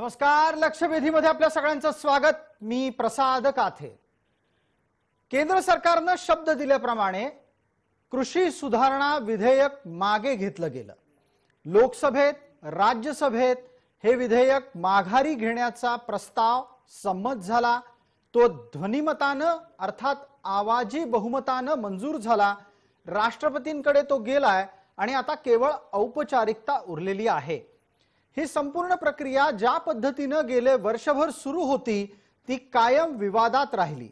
नमस्कार लक्षवेधीमध्ये आपल्या सगळ्यांचं स्वागत. मी प्रसाद काथे. केंद्र सरकारनं शब्द दिल्याप्रमाणे कृषी सुधारणा विधेयक मागे घेतलं गेलं. लोकसभेत राज्यसभेत हे विधेयक माघारी घेण्याचा प्रस्ताव संमत झाला. तो ध्वनिमतानं अर्थात आवाजी बहुमतानं मंजूर झाला. राष्ट्रपतींकडे तो गेलाय आणि आता केवळ औपचारिकता उरलेली आहे. ही संपूर्ण प्रक्रिया ज्या पद्धतीनं गेले वर्षभर सुरू होती ती कायम विवादात राहिली.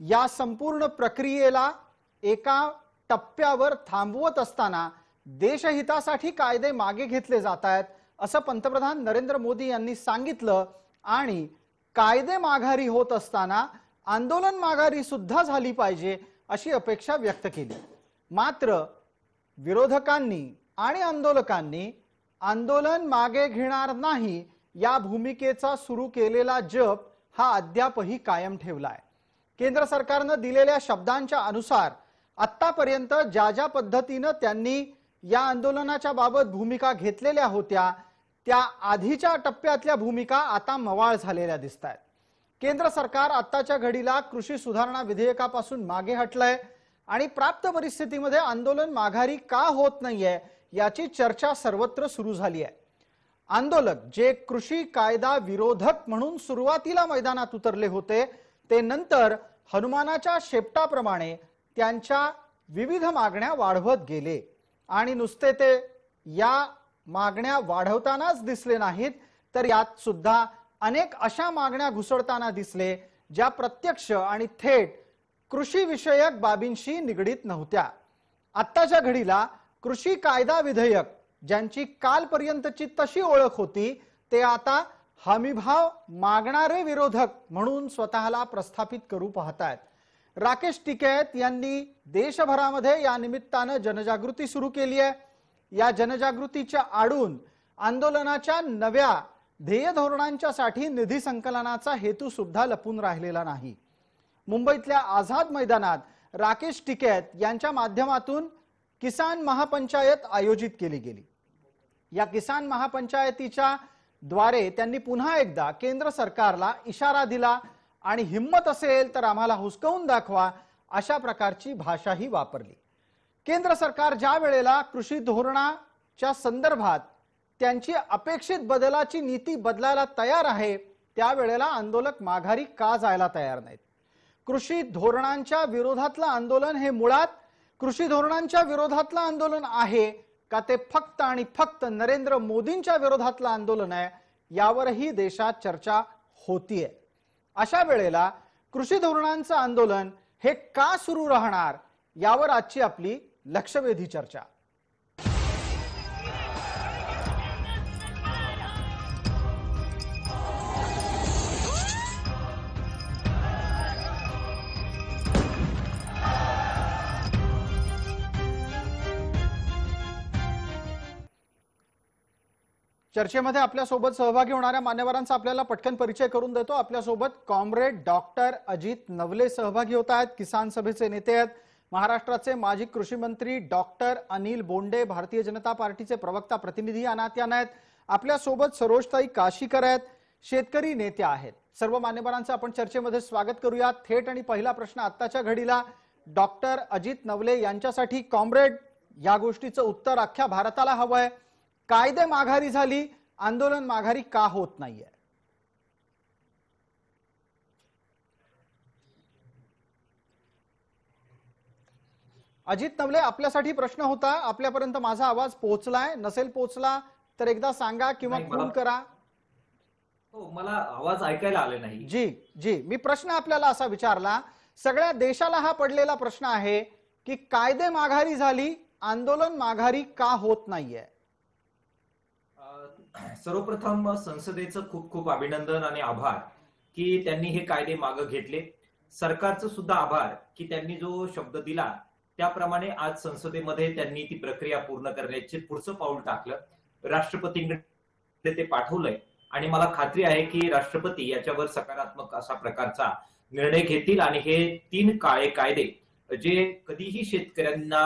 या संपूर्ण प्रक्रियेला एका टप्प्यावर थांबवत असताना देशहितासाठी कायदे मागे घेतले जात आहेत असं पंतप्रधान नरेंद्र मोदी यांनी सांगितलं आणि कायदे माघारी होत असताना आंदोलन माघारी सुद्धा झाली पाहिजे अशी अपेक्षा व्यक्त केली. मात्र विरोधकांनी आणि आंदोलकांनी आंदोलन मागे घेणार नाही या भूमिकेचा सुरू केलेला जप हा अद्यापही कायम ठेवलाय. केंद्र सरकारनं दिलेल्या शब्दांच्या अनुसार आतापर्यंत ज्या ज्या पद्धतीनं त्यांनी या आंदोलनाच्या बाबत भूमिका घेतलेल्या होत्या त्या आधीच्या टप्प्यातल्या भूमिका आता मवाळ झालेल्या दिसत आहेत केंद्र सरकार आत्ताच्या घडीला कृषी सुधारणा विधेयकापासून मागे हटलंय आणि प्राप्त परिस्थितीमध्ये आंदोलन माघारी का होत नाहीये याची चर्चा सर्वत्र सुरू झाली आहे. आंदोलक जे कृषी कायदा विरोधक म्हणून सुरुवातीला मैदानात उतरले होते ते नंतर हनुमानाच्या शेपटाप्रमाणे त्यांच्या विविध मागण्या वाढवत गेले. आणि नुसते ते या मागण्या वाढवतानाच दिसले नाहीत तर यात सुद्धा अनेक अशा मागण्या घुसळताना दिसले ज्या प्रत्यक्ष आणि थेट कृषीविषयक बाबींशी निगडीत नव्हत्या. आत्ताच्या घडीला कृषी कायदा विधेयक ज्यांची कालपर्यंतची तशी ओळख होती ते आता हमीभाव मागणारे विरोधक म्हणून स्वतःला प्रस्थापित करू पाहतायत. राकेश टिकैत यांनी देशभरामध्ये या निमित्तानं जनजागृती सुरू केली आहे. या जनजागृतीच्या आडून आंदोलनाच्या नव्या ध्येय धोरणांच्यासाठी निधी संकलनाचा हेतू सुद्धा लपून राहिलेला नाही. मुंबईतल्या आझाद मैदानात राकेश टिकैत यांच्या माध्यमातून किसान महापंचायत आयोजित केली गेली. या किसान महापंचायतीच्या द्वारे त्यांनी पुन्हा एकदा केंद्र सरकारला इशारा दिला आणि हिंमत असेल तर आम्हाला हुसकवून दाखवा अशा प्रकारची भाषाही वापरली. केंद्र सरकार ज्या वेळेला कृषी धोरणाच्या संदर्भात त्यांची अपेक्षित बदलाची नीती बदलायला तयार आहे त्यावेळेला आंदोलक माघारी का जायला तयार नाहीत? कृषी धोरणांच्या विरोधातलं आंदोलन हे मुळात कृषी धोरणांच्या विरोधातलं आंदोलन आहे का ते फक्त आणि फक्त नरेंद्र मोदींच्या विरोधातलं आंदोलन आहे यावरही देशात चर्चा होतीये. अशा वेळेला कृषी धोरणांचं आंदोलन हे का सुरू राहणार यावर आजची आपली लक्षवेधी चर्चा. चर्चेमध्ये आपल्यासोबत सहभागी होणाऱ्या मान्यवरांचा आपल्याला पटकन परिचय करून देतो. आपल्यासोबत कॉम्रेड डॉक्टर अजित नवले सहभागी होत आहेत. किसान सभेचे नेते आहेत. महाराष्ट्राचे माजी कृषी मंत्री डॉक्टर अनिल बोंडे भारतीय जनता पार्टीचे प्रवक्ता प्रतिनिधी अनात्यान आहेत. आपल्यासोबत सरोजताई काशीकर आहेत. शेतकरी नेत्या आहेत. सर्व मान्यवरांचं आपण चर्चेमध्ये स्वागत करूया. थेट आणि पहिला प्रश्न आत्ताच्या घडीला डॉक्टर अजित नवले यांच्यासाठी कॉम्रेड या गोष्टीचं उत्तर अख्ख्या भारताला हवं आहे कायदे माघारी झाली आंदोलन माघारी का होत नाहीये? अजित नवले आपल्यासाठी प्रश्न होता. आपल्यापर्यंत माझा आवाज पोहोचलाय. नसेल पोहोचला तर एकदा सांगा किंवा फोन करा. हो मला आवाज ऐकायला आले नाही. जी जी. मी प्रश्न आपल्याला असा विचारला सगळ्या देशाला हा पडलेला प्रश्न आहे की कायदे माघारी झाली आंदोलन माघारी का होत नाहीये? सर्वप्रथम संसदेचं खूप खूप अभिनंदन आणि आभार की त्यांनी हे कायदे मागे घेतले. सरकारचं सुद्धा आभार की त्यांनी जो शब्द दिला त्याप्रमाणे आज संसदेमध्ये त्यांनी ती प्रक्रिया पूर्ण करण्याचे पुढचं पाऊल टाकलं. राष्ट्रपतींकडे ते पाठवलंय. आणि मला खात्री आहे की राष्ट्रपती याच्यावर सकारात्मक असा प्रकारचा निर्णय घेतील आणि हे तीन काळे कायदे जे कधीही शेतकऱ्यांना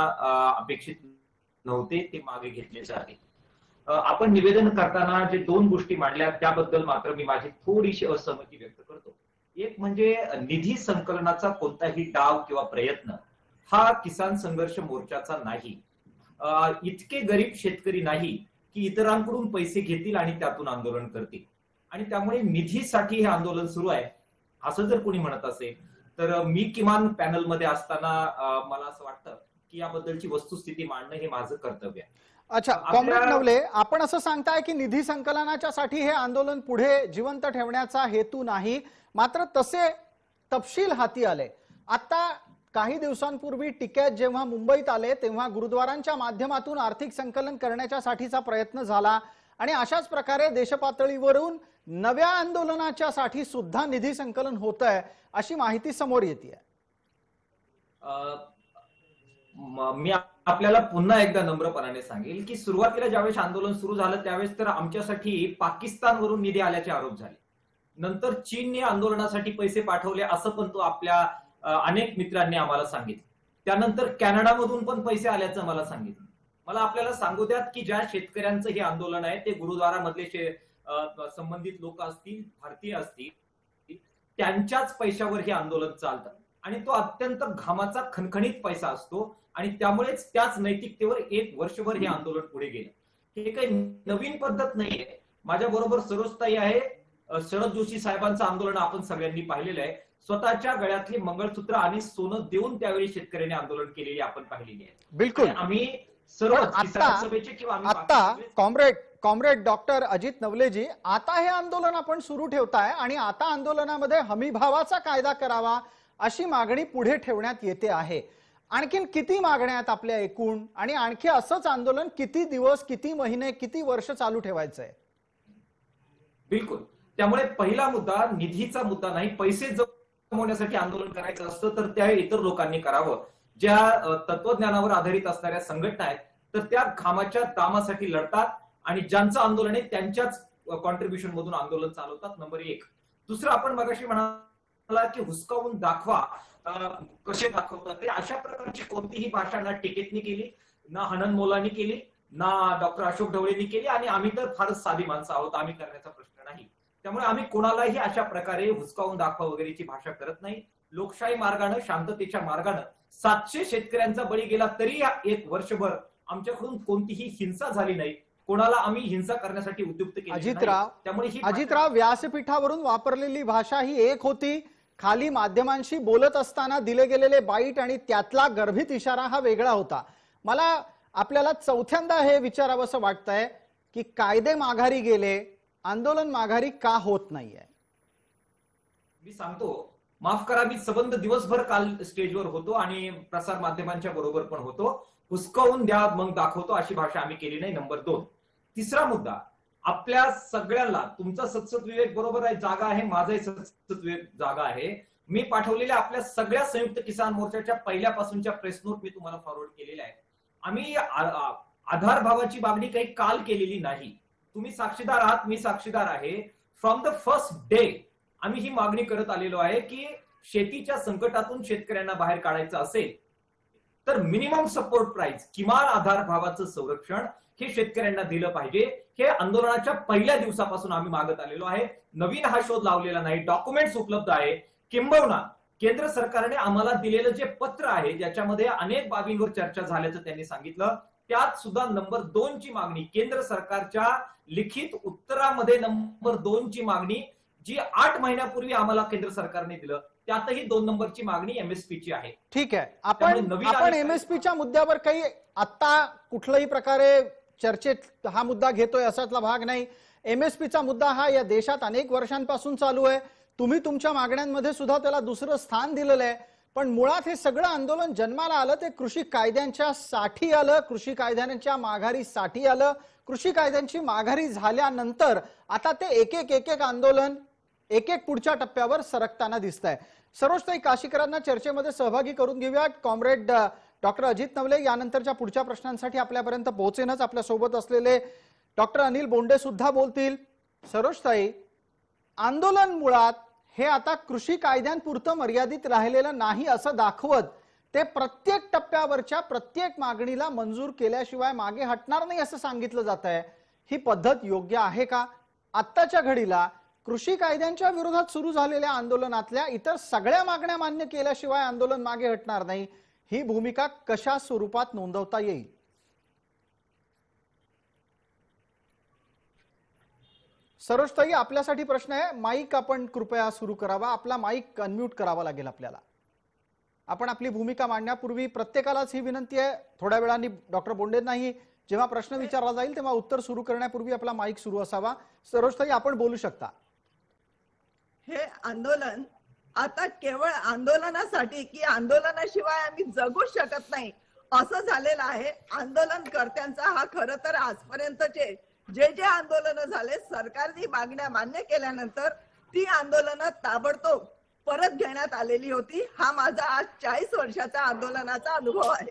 अपेक्षित नव्हते ते मागे घेतले जातील. आपण निवेदन करताना जे दोन गोष्टी मांडल्या त्याबद्दल मात्र मी माझी थोडीशी असहमती व्यक्त करतो. एक म्हणजे निधी संकलनाचा कोणताही डाव किंवा प्रयत्न हा किसान संघर्ष मोर्चाचा नाही. इतके गरीब शेतकरी नाही की इतरांकडून पैसे घेतील आणि त्यातून आंदोलन करतील. आणि त्यामुळे निधीसाठी हे आंदोलन सुरू आहे. असं जर कोणी म्हणत असेल तर मी किमान पॅनलमध्ये असताना मला असं वाटतं की याबद्दलची वस्तुस्थिती मांडणं हे माझं कर्तव्य आहे. अच्छा कॉम्रेड नवले आपण असं सांगताय की निधी संकलनाच्या साठी हे आंदोलन पुढे जिवंत ठेवण्याचा हेतू नाही मात्र तसे तपशील हाती आले. आता काही दिवसांपूर्वी टिकेत जेव्हा मुंबईत आले तेव्हा गुरुद्वारांच्या माध्यमातून आर्थिक संकलन करण्याच्या साठीचा प्रयत्न झाला आणि अशाच प्रकारे देशपातळीवरून नव्या आंदोलनाच्या साठी सुद्धा निधी संकलन होत आहे अशी माहिती समोर येते मी आपल्याला पुन्हा एकदा नम्रपणाने सांगेल की सुरुवातीला ज्यावेळेस आंदोलन सुरू झालं त्यावेळेस तर आमच्यासाठी पाकिस्तानवरून निधी आल्याचे आरोप झाले. नंतर चीनने आंदोलनासाठी पैसे पाठवले असं पण तो आपल्या अनेक मित्रांनी आम्हाला सांगितलं. त्यानंतर कॅनडामधून पण पैसे आल्याचं मला सांगितलं. मला आपल्याला सांगू द्यात की ज्या शेतकऱ्यांचं हे आंदोलन आहे ते गुरुद्वारामधले शे संबंधित लोक असतील भारतीय असतील त्यांच्याच पैशावर हे आंदोलन चालतं. आणि तो अत्यंत घामाचा खणखणीत पैसा असतो. आणि त्यामुळेच त्याच नैतिकतेवर एक वर्षभर हे आंदोलन पुढे गेलं. हे काही नवीन पद्धत नाहीये. माझ्या बरोबर सरोजताई आहे. शरद जोशी साहेबांचं आंदोलन आपण सगळ्यांनी पाहिलेलं आहे. स्वतःच्या गळ्यातले मंगळसूत्र आणि सोनं देऊन त्यावेळी शेतकऱ्यांनी आंदोलन केलेली आपण पाहिलेली आहे. बिलकुल. आम्ही सर्व सभेचे किंवा आता कॉम्रेड कॉम्रेड डॉक्टर अजित नवलेजी आता हे आंदोलन आपण सुरू ठेवताय आणि आता आंदोलनामध्ये हमीभावाचा कायदा करावा. अशी मागणी पुढे ठेवण्यात येते आहे. आणखीन किती मागण्या आहेत आपल्या एकूण? आणि आणखी असंच आंदोलन किती दिवस किती महिने किती वर्ष चालू ठेवायचं आहे बिलकुल. त्यामुळे पहिला मुद्दा निधीचा मुद्दा नाही पैसे जमवण्यासाठी आंदोलन करायचं असतं तर त्या इतर लोकांनी करावं. ज्या तत्वज्ञानावर आधारित असणाऱ्या संघटना आहेत तर त्या खामाच्या दामासाठी लढतात आणि ज्यांचं आंदोलन आहे त्यांच्याच कॉन्ट्रीब्युशन मधून आंदोलन चालवतात नंबर एक. दुसरं आपण मगाशी म्हणा की हुसकावून दाखवा. कसे दाखवतात ते? अशा प्रकारची कोणतीही भाषा ना टिकेतनी केली ना हनन मोलानी केली ना डॉक्टर अशोक ढवळेनी केली आणि आम्ही तर फारच साधी माणसं आहोत आम्ही करण्याचा प्रश्न नाही. त्यामुळे आम्ही कोणालाही अशा प्रकारे हुसकावून दाखवा वगैरेची भाषा करत नाही. लोकशाही मार्गानं शांततेच्या मार्गानं सातशे शेतकऱ्यांचा बळी गेला तरी एक वर्षभर आमच्याकडून कोणतीही हिंसा झाली नाही. कोणाला आम्ही हिंसा करण्यासाठी उद्युक्त केले. अजितराव त्यामुळे ही अजितराव व्यासपीठावरून वापरलेली भाषा ही एक होती. खाली माध्यमांशी बोलत असताना दिले गेलेले बाईट आणि त्यातला गर्भित इशारा हा वेगळा होता. मला आपल्याला चौथ्यांदा हे विचारावंसं वाटतंय की कायदे माघारी गेले आंदोलन माघारी का होत नाहीये? मी सांगतो माफ करा मी सबंध दिवसभर काल स्टेजवर होतो आणि प्रसार माध्यमांच्या बरोबर पण होतो. हुसकावून द्या मग दाखवतो अशी भाषा आम्ही केली नाही नंबर दोन. तिसरा मुद्दा आपल्या सगळ्यांना तुमचा सत्सत विवेक बरोबर आहे जागा आहे माझाही सत्सत विवेक जागा आहे. मी पाठवलेल्या आपल्या सगळ्या संयुक्त किसान मोर्चाच्या पहिल्यापासूनच्या प्रेस नोट मी तुम्हाला फॉरवर्ड केलेल्या आहेत. आम्ही आधार भावाची मागणी काही काल केलेली नाही. तुम्ही साक्षीदार आहात मी साक्षीदार आहे. फ्रॉम द फर्स्ट डे आम्ही ही मागणी करत आलेलो आहे की शेतीच्या संकटातून शेतकऱ्यांना बाहेर काढायचं असेल तर मिनिमम सपोर्ट प्राइस किमान आधार भावाचं संरक्षण हे शेतकऱ्यांना दिलं पाहिजे. हे आंदोलनाच्या पहिल्या दिवसापासून आम्ही मागत आलेलो आहे. नवीन हा शोध लावलेला नाही. डॉक्युमेंट्स उपलब्ध आहे. किंबहुना केंद्र सरकारने आम्हाला दिलेलं जे पत्र आहे ज्याच्यामध्ये अनेक बाबींवर चर्चा झाल्याचं त्यांनी सांगितलं. त्यात सुद्धा नंबर दोन ची मागणी केंद्र सरकारच्या लिखित उत्तरामध्ये नंबर दोन ची मागणी जी आठ महिन्यापूर्वी आम्हाला केंद्र सरकारने दिलं त्यातही दोन नंबरची मागणी एमएसपी ची आहे. ठीक आहे. आपण आपण एमएसपीच्या मुद्द्यावर काही आता कुठल्याही प्रकारे चर्चेत हा मुद्दा घेतोय असातला भाग नाही. एमएसपीचा मुद्दा हा या देशात अनेक वर्षांपासून चालू आहे. तुम्ही तुमच्या मागण्यांमध्ये सुद्धा त्याला दुसरं स्थान दिलेलं आहे. पण मुळात हे सगळं आंदोलन जन्माला आलं ते कृषी कायद्यांच्या साठी आलं कृषी कायद्यांच्या माघारी साठी आलं. कृषी कायद्यांची माघारी झाल्यानंतर आता ते एक एक एक एक आंदोलन एक एक पुढच्या टप्प्यावर सरकताना दिसत आहे सरोजताई काशीकरांना चर्चेमध्ये सहभागी करून घेऊया कॉम्रेड डॉक्टर अजित नवले यानंतरच्या पुढच्या प्रश्नांसाठी आपल्यापर्यंत पोहोचेनच आपल्यासोबत असलेले डॉक्टर अनिल बोंडे सुद्धा बोलतील. सरोजताई आंदोलन मुळात हे आता कृषी कायद्यांपुरतं मर्यादित राहिलेलं नाही असं दाखवत ते प्रत्येक टप्प्यावरच्या प्रत्येक मागणीला मंजूर केल्याशिवाय मागे हटणार नाही असं सांगितलं जात आहे ही पद्धत योग्य आहे का? आत्ताच्या घडीला कृषी कायद्यांच्या विरोधात सुरू झालेल्या आंदोलनातल्या इतर सगळ्या मागण्या मान्य केल्याशिवाय आंदोलन मागे हटणार नाही. ही भूमिका कशा स्वरूपात नोंदवता येईल? सरोजताई आपल्यासाठी प्रश्न आहे माईक आपण कृपया सुरू करावा आपला माईक अनम्यूट करावा लागेल आपल्याला. आपण आपली भूमिका मांडण्यापूर्वी प्रत्येकालाच ही विनंती आहे थोड्या वेळाने डॉक्टर बोंडेंनाही जेव्हा प्रश्न विचारला जाईल तेव्हा उत्तर सुरू करण्यापूर्वी आपला माईक सुरू असावा. सरोजताई आपण बोलू शकता. हे आंदोलन आता केवळ आंदोलनासाठी की आंदोलनाशिवाय आम्ही जगूच शकत नाही असं झालेलं आहे. आंदोलनकर्त्यांचा हा खर तर आजपर्यंतचे जे जे आंदोलन झाले सरकारने मागण्या मान्य केल्यानंतर ती आंदोलनं ताबडतोब परत घेण्यात आलेली होती. हा माझा आज चाळीस वर्षाचा आंदोलनाचा अनुभव आहे.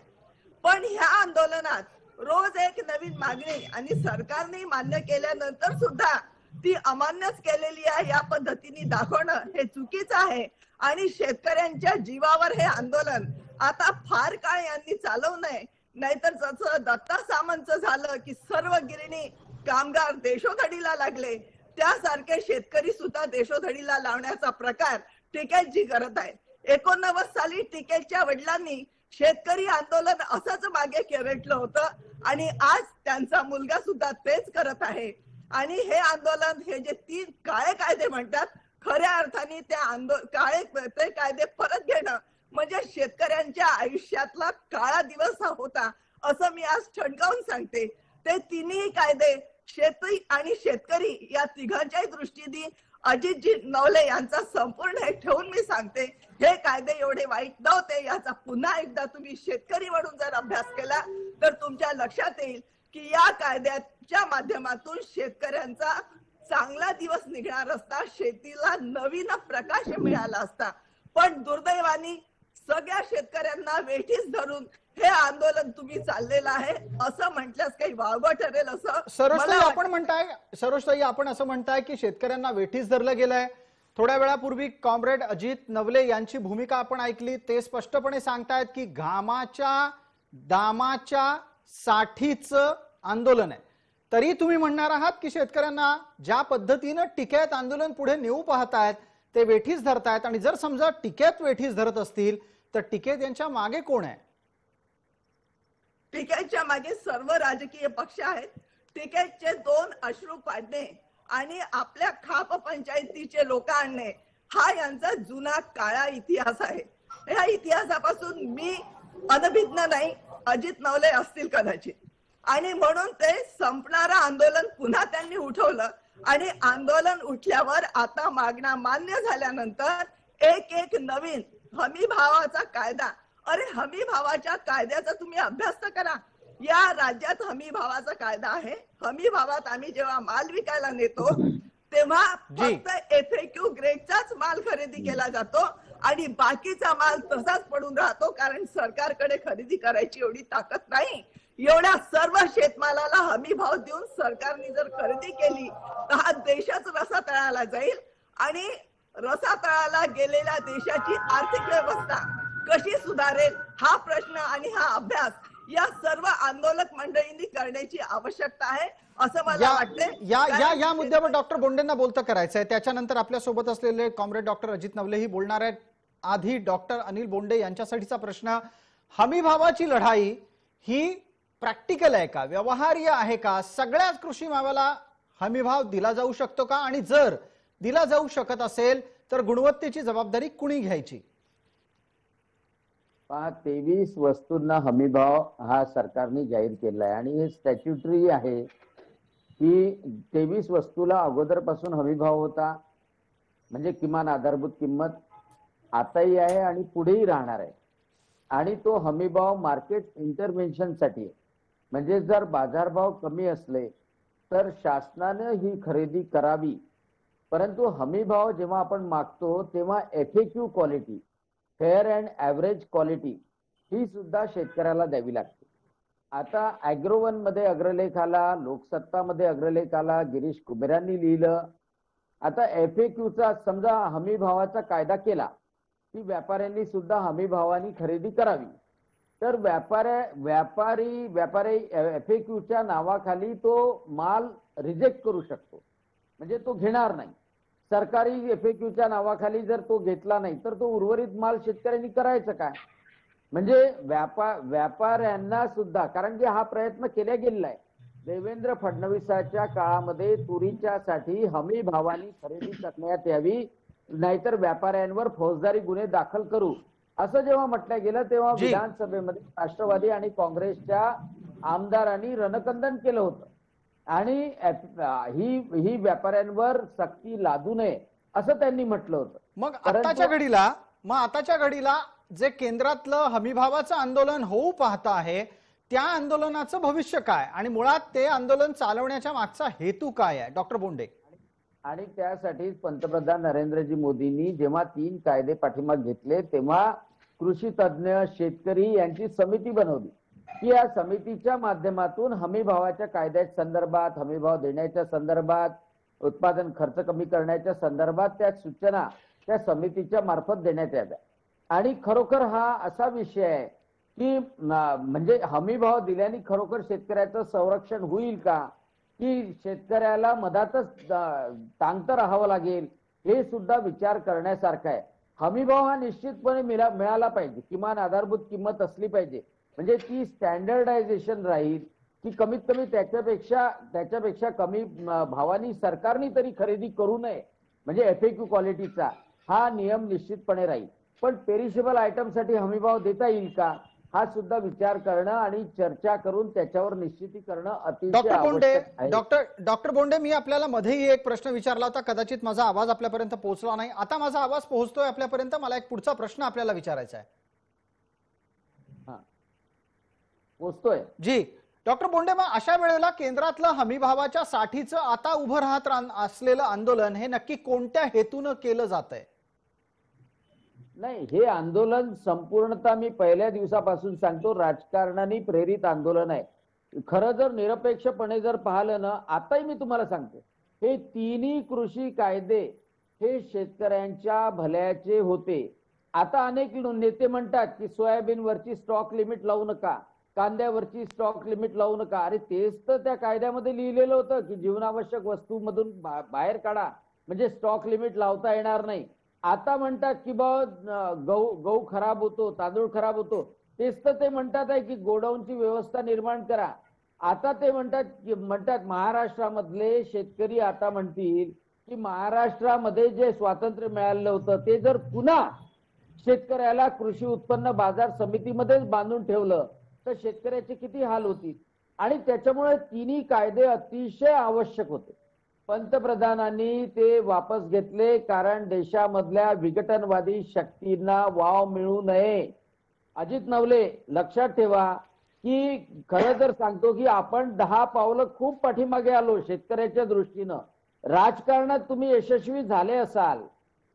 पण ह्या आंदोलनात रोज एक नवीन मागणी आणि सरकारने मान्य केल्यानंतर सुद्धा ती अमान्यच केलेली आहे या पद्धतीने दाखवणं हे चुकीचं आहे. आणि शेतकऱ्यांच्या जीवावर हे आंदोलन आता फार काळ यांनी चालवू नये नाहीतर जसं दत्ता सामंतचं झालं की सर्व गिरणी कामगार देशोधडीला लागले त्यासारखे शेतकरी सुद्धा देशोधडीला लावण्याचा प्रकार टिकेटजी करत आहे एकोणनव्वद साली टिकेटच्या वडिलांनी शेतकरी आंदोलन असंच मागे केरटलं होतं आणि आज त्यांचा मुलगा सुद्धा तेच करत आहे. आणि हे आंदोलन हे जे तीन काळे कायदे म्हणतात खऱ्या अर्थाने त्या आंदोलन काळे ते कायदे परत घेणं म्हणजे शेतकऱ्यांच्या आयुष्यातला काळा दिवस हा होता असं मी आज ठणकावून सांगते. ते तिन्ही कायदे शेती आणि शेतकरी या तिघांच्याही दृष्टीने अजितजी नवले यांचा संपूर्ण हे ठेवून मी सांगते. हे कायदे एवढे वाईट नव्हते याचा पुन्हा एकदा तुम्ही शेतकरी म्हणून जर अभ्यास केला तर तुमच्या लक्षात येईल की या कायद्याच्या माध्यमातून शेतकऱ्यांचा चांगला दिवस निघणार असता शेतीला नवीन प्रकाश मिळाला असता. पण दुर्दैवानी सगळ्या शेतकऱ्यांना वेठीस धरून हे आंदोलन तुम्ही चाललेलं आहे असं म्हटल्यास काही वावगं ठरेल असं सरोजताई आपण म्हणताय सरोजताई आपण असं म्हणताय की शेतकऱ्यांना वेठीस धरलं गेलंय. थोड्या वेळापूर्वी कॉम्रेड अजित नवले यांची भूमिका आपण ऐकली. ते स्पष्टपणे सांगतायत की घामाच्या दामाच्या साठीच आंदोलन आहे. तरी तुम्ही म्हणणार आहात की शेतकऱ्यांना ज्या पद्धतीनं टिकेत आंदोलन पुढे नेऊ पाहतायत ते वेठीस धरतायत आणि जर समजा टिकेत वेठीस धरत असतील तर टिकेत यांच्या मागे कोण आहे? टिकेतच्या मागे सर्व राजकीय पक्ष आहेत. टिकेतचे दोन अश्रू पाडणे आणि आपल्या खाप पंचायतीचे लोक आणणे हा यांचा जुना काळा इतिहास आहे. या इतिहासापासून मी अनभिज्ञ नाही. अजित नवले असतील कदाचित. आणि म्हणून ते संपणारं आंदोलन पुन्हा त्यांनी उठवलं. आणि आंदोलन उठल्यावर आता मागण्या मान्य झाल्यानंतर एक एक नवीन हमी भावाचा कायदा. अरे हमी भावाच्या कायद्याचा तुम्ही अभ्यास तर करा. या राज्यात हमी भावाचा कायदा आहे. हमी भावात आम्ही जेव्हा माल विकायला नेतो तेव्हा. फक्त एफएक्यू ग्रेडचाच माल खरेदी केला जातो. आणि बाकीचा माल तसाच पडून राहतो कारण सरकारकडे खरेदी करायची एवढी ताकद नाही. एवढ्या सर्व शेतमालाला हमी भाव देऊन सरकारने जर खरेदी केली तर हा देशच रसातळाला जाईल. आणि रसातळाला गेलेल्या देशाची आर्थिक व्यवस्था कशी सुधारेल हा प्रश्न आणि हा अभ्यास या सर्व आंदोलक मंडळींनी करण्याची आवश्यकता आहे असं मला वाटते या या या मुद्द्यावर डॉक्टर बोंडेंना बोलतं करायचं आहे त्याच्यानंतर आपल्यासोबत असलेले कॉम्रेड डॉक्टर अजित नवलेही बोलणार आहेत. आधी डॉक्टर अनिल बोंडे यांच्यासाठीचा प्रश्न हमी भावाची लढाई ही प्रॅक्टिकल आहे का? व्यवहार्य आहे का? सगळ्याच कृषी मालाला हमीभाव दिला जाऊ शकतो का? आणि जर दिला जाऊ शकत असेल तर गुणवत्तेची जबाबदारी कुणी घ्यायची? तेवीस वस्तूंना हमीभाव हा सरकारने जाहीर केला आहे आणि हे स्टॅच्युटरी आहे की तेवीस वस्तूला अगोदरपासून हमीभाव होता. म्हणजे किमान आधारभूत किंमत आताही आहे आणि पुढेही राहणार आहे. आणि तो हमीभाव मार्केट इंटरव्हेन्शनसाठी आहे. म्हणजे जर बाजारभाव कमी असले तर शासनानं ही खरेदी करावी. परंतु हमीभाव जेव्हा आपण मागतो तेव्हा F quality fair and average quality ही सुद्धा शेतकऱ्याला द्यावी लागते. आता अॅग्रोवनमध्ये अग्रलेख आला लोकसत्तामध्ये अग्रलेख आला गिरीश कुबेरांनी लिहिलं. आता एफ चा समजा हमी भावाचा कायदा केला ती व्यापाऱ्यांनी सुद्धा हमी भावानी खरेदी करावी. तर व्यापाऱ्या व्यापारी व्यापारी एफ च्या नावाखाली तो माल रिजेक्ट करू शकतो. म्हणजे तो घेणार नाही. सरकारी एफ च्या नावाखाली जर तो घेतला नाही तर तो उर्वरित माल शेतकऱ्यांनी करायचं काय? म्हणजे व्यापार व्यापाऱ्यांना सुद्धा कारण की हा प्रयत्न केला गेलेला आहे. देवेंद्र फडणवीसाच्या काळामध्ये तुरीच्यासाठी हमी भावानी खरेदी करण्यात यावी. नाहीतर व्यापाऱ्यांवर फौजदारी गुन्हे दाखल करू. असं जेव्हा म्हटलं गेलं तेव्हा. विधानसभेमध्ये राष्ट्रवादी आणि काँग्रेसच्या आमदारांनी रणकंदन केलं होतं. आणि ही ही व्यापाऱ्यांवर सक्ती लादू नये असं त्यांनी म्हटलं होतं. मग आताच्या घडीला मग आताच्या घडीला जे केंद्रातलं हमीभावाचं आंदोलन होऊ पाहतं आहे त्या आंदोलनाचं भविष्य काय? आणि मुळात ते आंदोलन चालवण्याच्या मागचा हेतू काय आहे? डॉक्टर बोंडे. आणि त्यासाठीच पंतप्रधान नरेंद्रजी मोदींनी जेव्हा तीन कायदे पाठिंबा घेतले तेव्हा कृषी तज्ज्ञ शेतकरी यांची समिती बनवली. की या समितीच्या माध्यमातून हमीभावाच्या कायद्याच्या कायद्या संदर्भात हमीभाव देण्याच्या संदर्भात उत्पादन खर्च कमी करण्याच्या संदर्भात त्या सूचना त्या समितीच्या मार्फत देण्यात याव्या. आणि खरोखर हा असा विषय आहे की म्हणजे हमीभाव दिल्याने खरोखर शेतकऱ्याचं संरक्षण होईल का? की शेतकऱ्याला मधातच अं, टांगत राहावं लागेल हे सुद्धा विचार करण्यासारखं आहे. हमीभाव हा निश्चितपणे मिळा मिळाला पाहिजे. किमान आधारभूत किंमत असली पाहिजे. म्हणजे ती स्टँडर्डायझेशन राहील की कमीत कमी त्याच्यापेक्षा त्याच्यापेक्षा कमी भावानी सरकारने तरी खरेदी करू नये. म्हणजे एफ क्वालिटीचा हा नियम निश्चितपणे राहील. पण पेरिशेबल आयटमसाठी हमीभाव देता येईल का? हा सुद्धा विचार करणं आणि चर्चा करून त्याच्यावर निश्चिती करणं अतिशय doctor Bonde doctor doctor Bonde मी आपल्याला मध्येही एक प्रश्न विचारला होता कदाचित माझा आवाज आपल्यापर्यंत पोहोचला नाही. आता माझा आवाज पोहोचतोय आपल्यापर्यंत मला एक पुढचा प्रश्न आपल्याला विचारायचा आहे. पोचतोय जी. डॉक्टर बोंडे मग अशा वेळेला केंद्रातलं हमीभावाच्या साठीचं आता उभं राहत असलेलं आंदोलन हे नक्की कोणत्या हेतूनं केलं जात आहे नाही हे आंदोलन संपूर्णता मी पहिल्या दिवसापासून सांगतो राजकारणाने प्रेरित आंदोलन आहे. खरं जर निरपेक्षपणे जर पाहिलं ना आताही मी तुम्हाला सांगतो हे तिन्ही कृषी कायदे हे शेतकऱ्यांच्या भल्याचे होते. आता अनेक नेते म्हणतात की सोयाबीन वरची स्टॉक लिमिट लावू नका कांद्यावरची स्टॉक लिमिट लावू नका. अरे तेच तर त्या कायद्यामध्ये लिहिलेलं होतं की जीवनावश्यक वस्तूमधून बाहेर काढा. म्हणजे स्टॉक लिमिट लावता येणार नाही. आता म्हणतात की बा गहू गहू खराब होतो तांदूळ खराब होतो. तेच तर ते म्हणतात आहे की गोडाऊनची व्यवस्था निर्माण करा. आता ते म्हणतात की म्हणतात महाराष्ट्रामधले शेतकरी आता म्हणतील की महाराष्ट्रामध्ये जे स्वातंत्र्य मिळालं होतं ते जर पुन्हा शेतकऱ्याला कृषी उत्पन्न बाजार समितीमध्येच बांधून ठेवलं तर शेतकऱ्याचे किती हाल होतील? आणि त्याच्यामुळे तिन्ही कायदे अतिशय आवश्यक होते. पंतप्रधानांनी ते वापस घेतले कारण देशामधल्या विघटनवादी शक्तींना वाव मिळू नये. अजित नवले लक्षात ठेवा की खरं तर सांगतो की आपण दहा पावलं खूप पाठीमागे आलो शेतकऱ्याच्या दृष्टीनं. राजकारणात तुम्ही यशस्वी झाले असाल.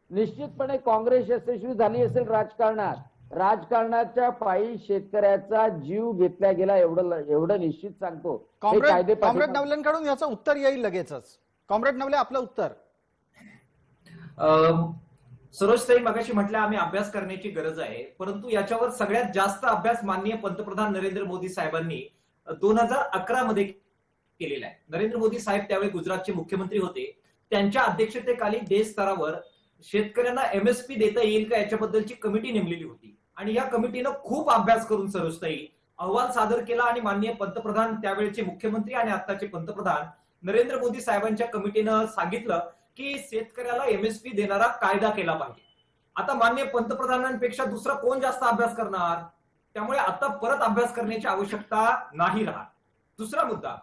निश्चितपणे काँग्रेस यशस्वी झाली असेल राजकारणात. राजकारणाच्या पायी शेतकऱ्याचा जीव घेतला गेला एवढं एवढं निश्चित सांगतो. कायदे कॉम्रेड पाठीमागे- नवलेंकडून याचं उत्तर येईल लगेचच. कॉम्रेड नवले आपलं उत्तर. सरोजताई मगाशी म्हटलं आम्ही अभ्यास करण्याची गरज आहे. परंतु याच्यावर सगळ्यात जास्त अभ्यास माननीय पंतप्रधान नरेंद्र मोदी साहेबांनी दोन हजार अकरा मध्ये केलेला आहे. नरेंद्र मोदी साहेब त्यावेळी गुजरातचे मुख्यमंत्री होते. त्यांच्या अध्यक्षतेखाली देश स्तरावर शेतकऱ्यांना एमएसपी देता येईल का याच्याबद्दलची कमिटी नेमलेली होती. आणि या कमिटीनं खूप अभ्यास करून सरोजताई अहवाल सादर केला आणि माननीय पंतप्रधान त्यावेळेचे मुख्यमंत्री आणि आताचे पंतप्रधान नरेंद्र मोदी साहेबांच्या कमिटीनं सांगितलं की शेतकऱ्याला एमएसपी देणारा कायदा केला पाहिजे. आता मान्य पंतप्रधानांपेक्षा दुसरा कोण जास्त अभ्यास करणार? त्यामुळे आता परत अभ्यास करण्याची आवश्यकता नाही राहत. दुसरा मुद्दा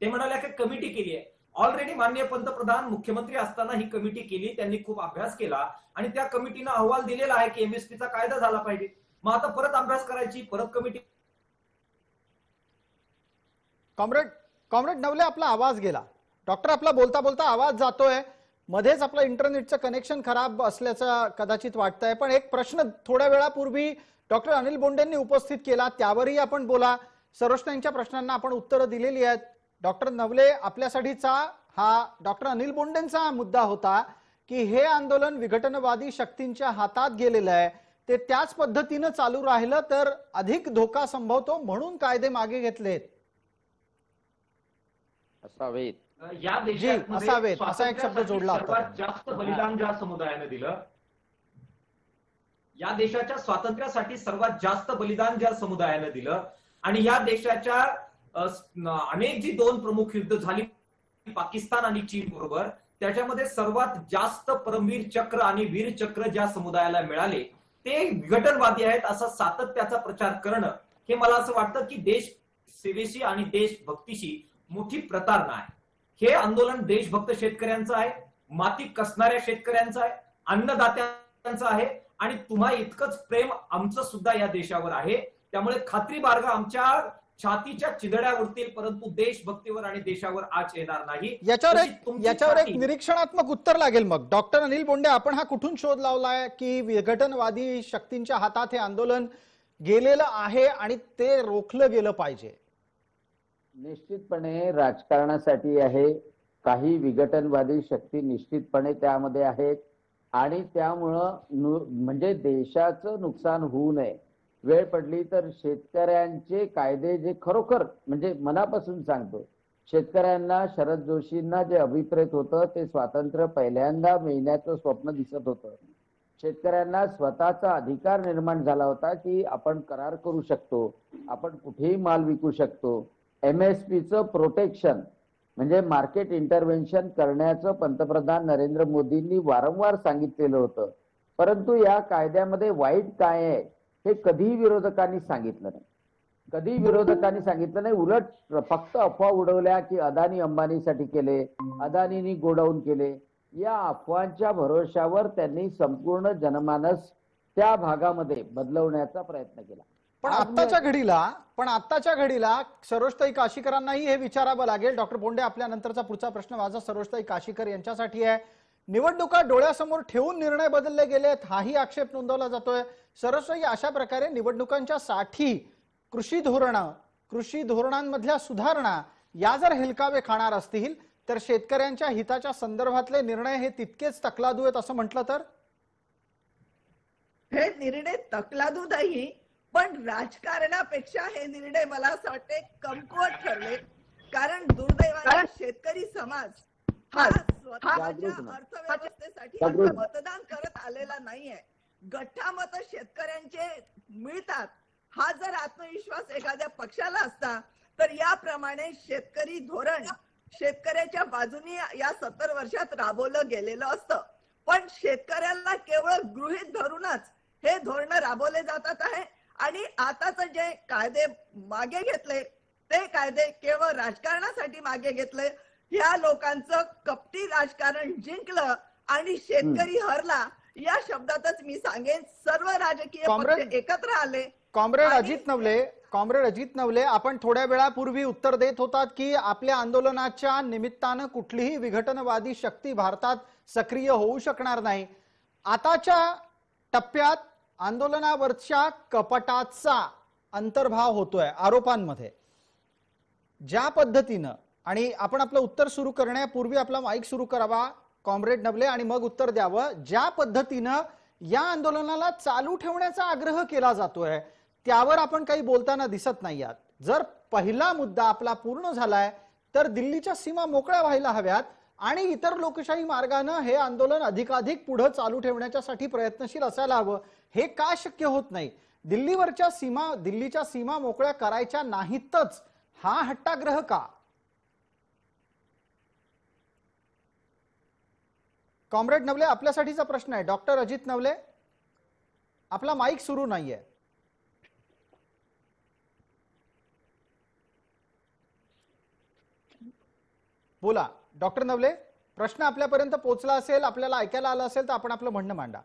ते म्हणाले की कमिटी केली आहे ऑलरेडी माननीय पंतप्रधान मुख्यमंत्री असताना ही कमिटी केली त्यांनी खूप अभ्यास केला आणि त्या कमिटीनं अहवाल दिलेला आहे की एमएसपीचा कायदा झाला पाहिजे. मग आता परत अभ्यास करायची परत कमिटी कॉम्रेड कॉम्रेड नवले आपला आवाज गेला. डॉक्टर आपला बोलता बोलता आवाज जातोय. मध्येच आपलं इंटरनेटचं कनेक्शन खराब असल्याचं कदाचित वाटतंय. पण एक प्रश्न थोड्या वेळापूर्वी डॉक्टर अनिल बोंडेंनी उपस्थित केला. त्यावरही आपण बोला. सरोष्णांच्या प्रश्नांना आपण उत्तरं दिलेली आहेत. डॉक्टर नवले आपल्यासाठीचा हा डॉक्टर अनिल बोंडेंचा हा मुद्दा होता की हे आंदोलन विघटनवादी शक्तींच्या हातात गेलेलं आहे. ते त्याच पद्धतीनं चालू राहिलं तर अधिक धोका संभवतो म्हणून कायदे मागे घेतलेत. असावेत या असावेत. असा एक शब्द जोडला होता सर्वात. जास्त बलिदान ज्या समुदायाने दिलं या देशाच्या स्वातंत्र्यासाठी सर्वात जास्त बलिदान ज्या समुदायाने दिलं आणि या देशाच्या अनेक जी दोन प्रमुख युद्ध झाली पाकिस्तान आणि चीन बरोबर त्याच्यामध्ये सर्वात जास्त परमवीर चक्र आणि वीर चक्र ज्या समुदायाला मिळाले ते विघटनवादी आहेत असा सातत्याचा प्रचार करणं हे मला असं वाटतं की देश सेवेशी आणि देशभक्तीशी मोठी प्रतारणा आहे. हे आंदोलन देशभक्त शेतकऱ्यांचं आहे माती कसणाऱ्या शेतकऱ्यांचं आहे अन्नदात्यांचं आहे आणि तुम्हा इतकंच प्रेम आमचं सुद्धा या देशावर आहे. त्यामुळे खात्री बाळगा आमच्या छातीच्या चिदड्या उरतील परंतु देशभक्तीवर आणि देशावर आज येणार नाही. याच्यावर एक याच्यावर एक निरीक्षणात्मक उत्तर लागेल मग. डॉक्टर अनिल बोंडे आपण हा कुठून शोध लावलाय की विघटनवादी शक्तींच्या हातात हे आंदोलन गेलेलं आहे आणि ते रोखलं गेलं पाहिजे? निश्चितपणे राजकारणासाठी आहे. काही विघटनवादी शक्ती निश्चितपणे त्यामध्ये आहेत. आणि त्यामुळं म्हणजे देशाचं नुकसान होऊ नये. वेळ पडली तर शेतकऱ्यांचे कायदे जे खरोखर म्हणजे मनापासून सांगतो शेतकऱ्यांना शरद जोशींना जे अभिप्रेत होतं ते स्वातंत्र्य पहिल्यांदा मिळण्याचं स्वप्न दिसत होतं. शेतकऱ्यांना स्वतःचा अधिकार निर्माण झाला होता की आपण करार करू शकतो. आपण कुठेही माल विकू शकतो. एमएसपीचं प्रोटेक्शन म्हणजे मार्केट इंटरव्हेन्शन करण्याचं पंतप्रधान नरेंद्र मोदींनी वारंवार सांगितलेलं होतं. परंतु या कायद्यामध्ये वाईट काय आहे हे कधीही विरोधकांनी सांगितलं नाही. कधी विरोधकांनी सांगितलं नाही. उलट फक्त अफवा उडवल्या की अदानी अंबानीसाठी केले अदानीनी गोडाऊन केले. या अफवांच्या भरोशावर त्यांनी संपूर्ण जनमानस त्या भागामध्ये बदलवण्याचा प्रयत्न केला. पण आत्ताच्या घडीला पण आत्ताच्या घडीला सरोजताई काशीकरांनाही हे विचारावं लागेल. डॉक्टर बोंडे आपल्या नंतरचा पुढचा प्रश्न माझा सरोजताई काशीकर यांच्यासाठी आहे. निवडणुका डोळ्यासमोर ठेवून निर्णय बदलले गेलेत हाही आक्षेप नोंदवला जातोय. सरोजताई अशा प्रकारे निवडणुकांच्या साठी कृषी धोरणं कृषी धोरणांमधल्या सुधारणा या जर हेलकावे खाणार असतील तर शेतकऱ्यांच्या हिताच्या संदर्भातले निर्णय हे तितकेच तकलादू आहेत असं म्हटलं तर? हे निर्णय तकलादूतही पण राजकारणापेक्षा हे निर्णय मला असं वाटते कमकुवत ठरले. कारण दुर्दैवाने शेतकरी समाज हा स्वतःच्या. अर्थव्यवस्थेसाठी मतदान करत आलेला नाहीये. गठ्ठा मत शेतकऱ्यांचे मिळतात. हा जर आत्मविश्वास एखाद्या पक्षाला असता तर याप्रमाणे शेतकरी धोरण शेतकऱ्याच्या बाजूनी या सत्तर वर्षात राबवलं गेलेलं असतं. पण शेतकऱ्यांना केवळ गृहित धरूनच हे धोरण राबवले जातात आहे. आणि आताच जे कायदे मागे घेतले ते कायदे केवळ राजकारणासाठी मागे घेतले. ह्या लोकांचं कपटी राजकारण जिंकलं आणि शेतकरी हरला या शब्दातच मी सांगेन सर्व राजकीय पक्ष एकत्र आले. कॉम्रेड अजित नवले कॉम्रेड अजित नवले आपण थोड्या वेळापूर्वी उत्तर देत होतात की आपल्या आंदोलनाच्या निमित्तानं कुठलीही विघटनवादी शक्ती भारतात सक्रिय होऊ शकणार नाही. आताच्या टप्प्यात आंदोलनावरच्या कपटाचा अंतर्भाव होतोय आरोपांमध्ये. ज्या पद्धतीनं आणि आपण आपलं उत्तर सुरू करण्यापूर्वी आपला माईक सुरू करावा कॉम्रेड नवले आणि मग उत्तर द्यावं ज्या पद्धतीनं या आंदोलनाला चालू ठेवण्याचा आग्रह केला जातोय त्यावर आपण काही बोलताना दिसत नाही आहात. जर पहिला मुद्दा आपला पूर्ण झालाय तर दिल्लीच्या सीमा मोकळ्या व्हायला हव्यात आणि इतर लोकशाही मार्गानं हे आंदोलन अधिकाधिक पुढे चालू ठेवण्याच्यासाठी प्रयत्नशील असायला हवं हे का शक्य होत नाही? दिल्लीवरच्या सीमा दिल्लीच्या सीमा मोकळ्या करायच्या नाहीतच. हा हट्टाग्रह का? कॉम्रेड नवले आपल्यासाठीचा प्रश्न आहे. डॉक्टर अजित नवले आपला माईक सुरू नाहीये. बोला. डॉक्टर नवले प्रश्न आपल्यापर्यंत पोहोचला असेल आपल्याला ऐकायला आला असेल तर आपण आपलं म्हणणं मांडा.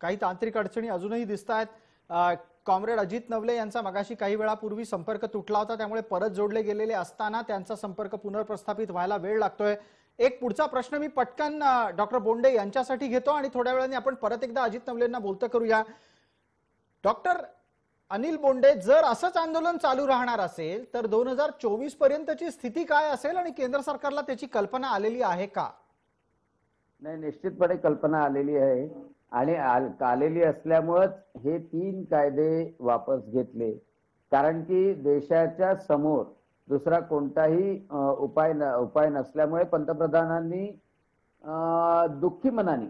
काही तांत्रिक अडचणी अजूनही दिसत आहेत कॉम्रेड अजित नवले यांचा मगाशी काही वेळापूर्वी संपर्क तुटला होता त्यामुळे परत जोडले गेलेले असताना त्यांचा संपर्क पुनर्प्रस्थापित व्हायला वेळ लागतोय. एक पुढचा प्रश्न मी पटकन डॉक्टर बोंडे यांच्यासाठी घेतो आणि थोड्या वेळाने आपण परत एकदा अजित नवलेंना बोलतं करूया. डॉक्टर अनिल बोंडे जर असंच आंदोलन चालू राहणार असेल तर दोन हजार चोवीस पर्यंतची स्थिती काय असेल आणि केंद्र सरकारला त्याची कल्पना आलेली आहे का? नाही निश्चितपणे कल्पना आलेली आहे. आणि आल- आलेली असल्यामुळंच हे तीन कायदे वापस घेतले. कारण की देशाच्या समोर दुसरा कोणताही उपाय न- उपाय नसल्यामुळे पंतप्रधानांनी दुःखी मनाने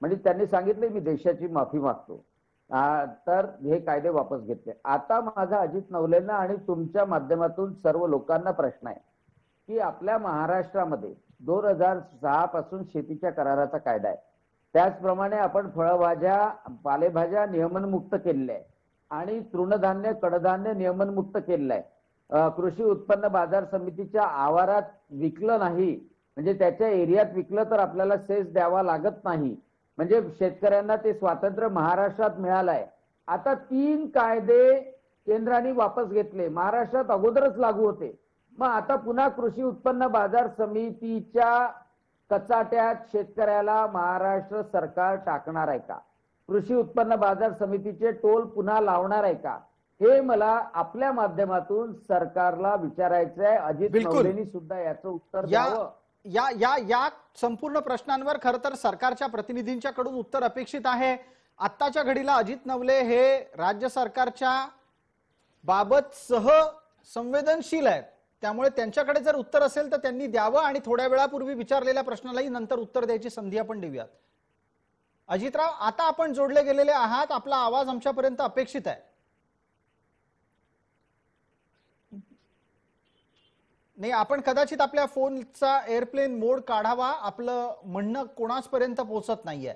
म्हणजे त्यांनी सांगितले मी देशाची माफी मागतो. तर हे कायदे वापस घेतले. आता माझा अजित नवलेंना आणि तुमच्या माध्यमातून सर्व लोकांना प्रश्न आहे की आपल्या महाराष्ट्रामध्ये दोन हजार सहा पासून शेतीच्या कराराचा कायदा आहे. त्याचप्रमाणे आपण फळभाज्या पालेभाज्या नियमनमुक्त केलेल्या आहे आणि तृणधान्य कडधान्य नियमनमुक्त केलेलं आहे कृषी उत्पन्न बाजार समितीच्या आवारात विकलं नाही म्हणजे त्याच्या एरियात विकलं तर आपल्याला सेस द्यावा लागत नाही. म्हणजे शेतकऱ्यांना ते स्वातंत्र्य महाराष्ट्रात मिळालंय. आता तीन कायदे केंद्राने वापस घेतले. महाराष्ट्रात अगोदरच लागू होते. मग आता पुन्हा कृषी उत्पन्न बाजार समितीच्या कचाट्यात शेतकऱ्याला महाराष्ट्र सरकार टाकणार आहे का? कृषी उत्पन्न बाजार समितीचे टोल पुन्हा लावणार आहे का? हे मला आपल्या माध्यमातून सरकारला विचारायचं आहे अजित. नवलेनी सुद्धा याचं उत्तर द्यावं. या या या संपूर्ण प्रश्नांवर खरं तर सरकारच्या प्रतिनिधींच्याकडून उत्तर अपेक्षित आहे. आत्ताच्या घडीला अजित नवले हे राज्य सरकारच्या बाबत सह संवेदनशील आहेत. त्यामुळे त्यांच्याकडे जर उत्तर असेल तर त्यांनी द्यावं आणि थोड्या वेळापूर्वी विचारलेल्या प्रश्नालाही नंतर उत्तर द्यायची संधी आपण देऊयात. अजितराव आता आपण जोडले गेलेले आहात. आपला आवाज आमच्यापर्यंत अपेक्षित आहे. नाही आपण कदाचित आपल्या फोनचा एअरप्लेन मोड काढावा. आपलं म्हणणं कोणाचपर्यंत पोहोचत नाहीये.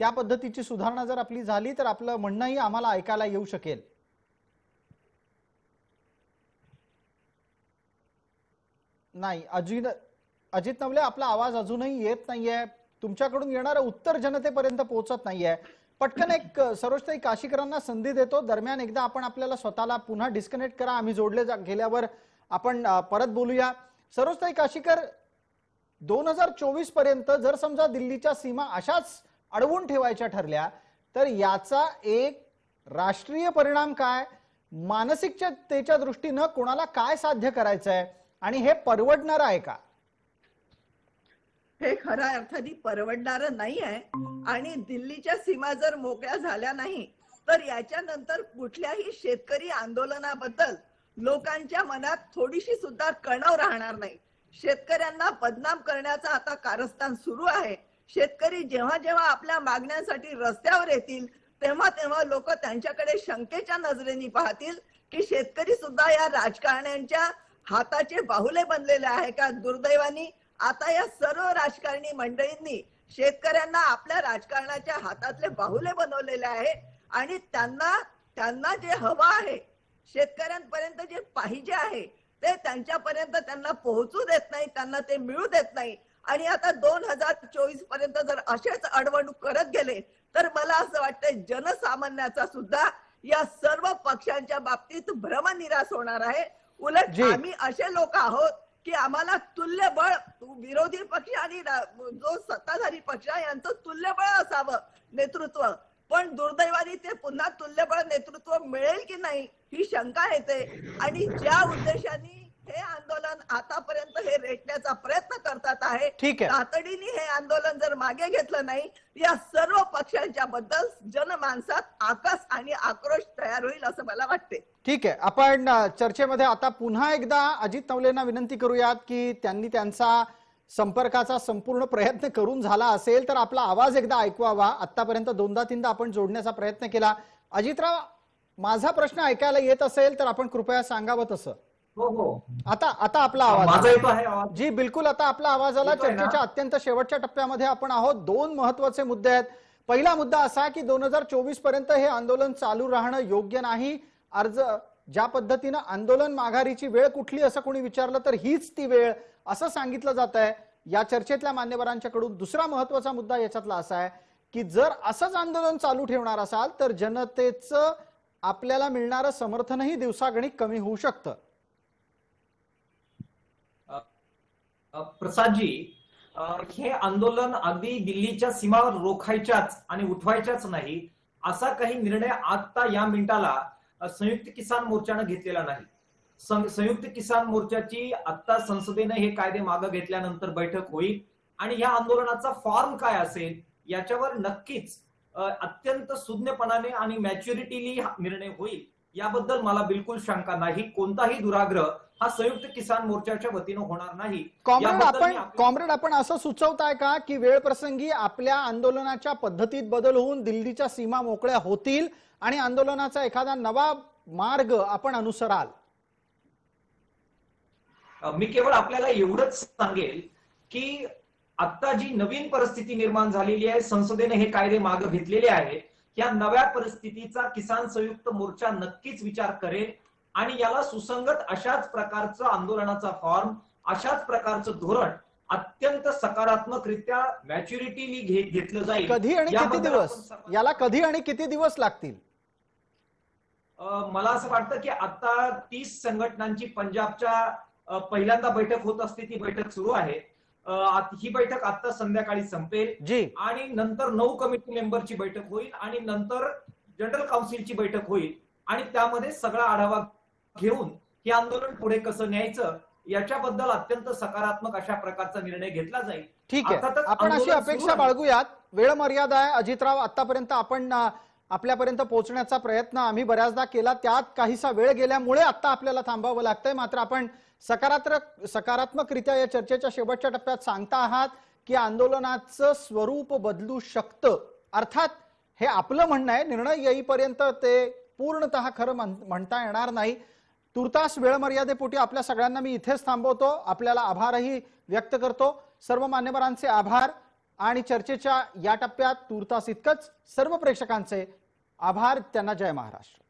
त्या पद्धतीची सुधारणा जर आपली झाली तर आपलं म्हणणंही आम्हाला ऐकायला येऊ शकेल. नाही अजित अजित नवले आपला आवाज अजूनही येत नाहीये. तुमच्याकडून येणारं उत्तर जनतेपर्यंत पोहोचत नाहीये. पटकन एक सरोजताई काशीकरांना संधी देतो. दरम्यान एकदा आपण आपल्याला स्वतःला पुन्हा डिस्कनेक्ट करा. आम्ही जोडले जा- गेल्यावर आपण परत बोलूया. सरोजताई काशीकर दोन हजार चोवीसपर्यंत जर समजा दिल्लीच्या सीमा अशाच अडवून ठेवायच्या ठरल्या तर याचा एक राष्ट्रीय परिणाम काय? मानसिकतेच्या दृष्टीनं कोणाला काय साध्य करायचं आहे आणि हे परवडणार आहे का? हे खऱ्या अर्थाने परवडणार नाही आहे. आणि दिल्लीच्या सीमा जर मोकळ्या झाल्या नाही तर याच्यानंतर कुठल्याही शेतकरी आंदोलनाबद्दल लोकांच्या मनात थोडीशी सुद्धा कणव राहणार नाही. शेतकऱ्यांना बदनाम करण्याचा आता कारस्थान सुरू आहे. शेतकरी जेव्हा जेव्हा आपल्या मागण्यांसाठी रस्त्यावर येतील तेव्हा तेव्हा लोक त्यांच्याकडे शंकेच्या नजरेने पाहतील की शेतकरी सुद्धा या राजकारण्यांच्या हाताचे बाहुले बनलेले आहे का? दुर्दैवानी आता या सर्व राजकारणी मंडळींनी शेतकऱ्यांना आपल्या राजकारणाच्या हातातले बाहुले बनवलेले आहे आणि त्यांना त्यांना जे हवं आहे शेतकऱ्यांपर्यंत जे पाहिजे आहे ते त्यांच्यापर्यंत त्यांना पोहोचू देत नाही त्यांना ते मिळू देत नाही. आणि आता दोन हजार चोवीसपर्यंत जर असेच अडवणूक करत गेले तर मला असं वाटतं जनसामान्याचा सुद्धा या सर्व पक्षांच्या बाबतीत भ्रमनिराश होणार आहे. उलट. आम्ही असे लोक आहोत की आम्हाला तुल्यबळ विरोधी पक्ष आणि जो सत्ताधारी पक्ष आहे यांचं तुल्यबळ असावं नेतृत्व पण दुर्दैवाने ते पुन्हा तुल्यबळ नेतृत्व मिळेल की नाही ही शंका येते आणि ज्या उद्देशाने हे आंदोलन आतापर्यंत हे रेटण्याचा प्रयत्न करतात आहे. ठीक आहे. तातडीने हे आंदोलन जर मागे घेतलं नाही या सर्व पक्षांच्या बद्दल जनमानसात आकाश आणि आक्रोश तयार होईल असं मला वाटते. ठीक आहे. आपण चर्चेमध्ये आता पुन्हा एकदा अजित नवलेंना विनंती करूयात की त्यांनी त्यांचा संपर्काचा संपूर्ण प्रयत्न करून झाला असेल तर आपला आवाज एकदा ऐकवावा. आतापर्यंत दोनदा तीनदा आपण जोडण्याचा प्रयत्न केला. अजितराव माझा प्रश्न ऐकायला येत असेल तर आपण कृपया सांगावं तसं. हो हो. आता आता आपला आवाज. माझा आला. येतो आहे आवाज. जी बिलकुल आता आपला आवाज आला. येतोय ना? चर्चेच्या अत्यंत शेवटच्या टप्प्यामध्ये आपण आहोत. दोन महत्त्वाचे मुद्दे आहेत. पहिला मुद्दा असा की दोन हजार चोवीसपर्यंत हे आंदोलन चालू राहणं योग्य नाही. अर्ज ज्या पद्धतीनं आंदोलन माघारीची वेळ कुठली असं कोणी विचारलं तर हीच ती वेळ असं सांगितलं जात आहे. या चर्चेतल्या मान्यवरांच्याकडून दुसरा महत्त्वाचा मुद्दा याच्यातला असा आहे की जर असंच आंदोलन चालू ठेवणार असाल तर जनतेचं आपल्याला मिळणारं समर्थनही दिवसागणिक कमी होऊ शकतं. प्रसादजी हे आंदोलन अगदी दिल्लीच्या सीमावर रोखायच्याच आणि उठवायच्याच नाही असा काही निर्णय आता या मिनिटाला संयुक्त किसान मोर्चानं घेतलेला नाही. संयुक्त किसान मोर्चाची आता संसदेने हे कायदे मागे घेतल्यानंतर बैठक होईल आणि या आंदोलनाचा फॉर्म काय असेल याच्यावर नक्कीच अत्यंत सुज्ञपणाने आणि मॅच्युरिटीली निर्णय होईल. याबद्दल मला बिलकुल शंका नाही. कोणताही दुराग्रह हा संयुक्त किसान मोर्चाच्या वतीनं होणार नाही. कॉम्रेड आपण कॉम्रेड आपण असं सुचवताय का की वेळ प्रसंगी आपल्या आंदोलनाच्या पद्धतीत बदल होऊन दिल्लीच्या सीमा मोकळ्या होतील आणि आंदोलनाचा एखादा नवा मार्ग आपण अनुसराल? मी केवळ आपल्याला एवढंच सांगेल की आता जी नवीन परिस्थिती निर्माण झालेली आहे संसदेने हे कायदे मागे घेतलेले आहेत या नव्या परिस्थितीचा किसान संयुक्त मोर्चा नक्कीच विचार करेल आणि याला सुसंगत अशाच प्रकारचं आंदोलनाचा फॉर्म अशाच प्रकारचं धोरण अत्यंत सकारात्मकरित्या मॅच्युरिटीली घेतलं जाईल. कधी आणि किती दिवस? याला कधी आणि किती दिवस लागतील? मला असं वाटतं की आता तीस संघटनांची पंजाबच्या पहिल्यांदा बैठक होत असते ती बैठक सुरू आहे. ही बैठक आता संध्याकाळी संपेल. जी. आणि नंतर नऊ कमिटी मेंबरची बैठक होईल आणि नंतर जनरल काउन्सिलची बैठक होईल. आणि त्यामध्ये सगळा आढावा घेऊन हे आंदोलन पुढे कसं न्यायचं याच्याबद्दल अत्यंत सकारात्मक अशा प्रकारचा निर्णय घेतला जाईल. ठीक आहे. आपण अशी अपेक्षा. बाळगूयात. वेळ मर्यादा आहे. अजितराव आतापर्यंत आपण आपल्यापर्यंत पोहोचण्याचा प्रयत्न आम्ही बऱ्याचदा केला. त्यात काहीसा वेळ गेल्यामुळे आता आपल्याला थांबावं लागतंय. मात्र आपण सकारात्मक सकारात्मकरित्या या चर्चेच्या शेवटच्या टप्प्यात सांगता आहात की आंदोलनाचं स्वरूप बदलू शकतं. अर्थात हे आपलं म्हणणं आहे निर्णय येईपर्यंत ते पूर्णतः खरं म्हणता येणार नाही. तुर्तास वेळ मर्यादेपोटी आपल्या सगळ्यांना मी इथेच थांबवतो. आपल्याला आभारही व्यक्त करतो. सर्व मान्यवरांचे आभार आणि चर्चेच्या या टप्प्यात तुर्तास इतकंच. सर्व प्रेक्षकांचे आभार. त्यांना जय महाराष्ट्र.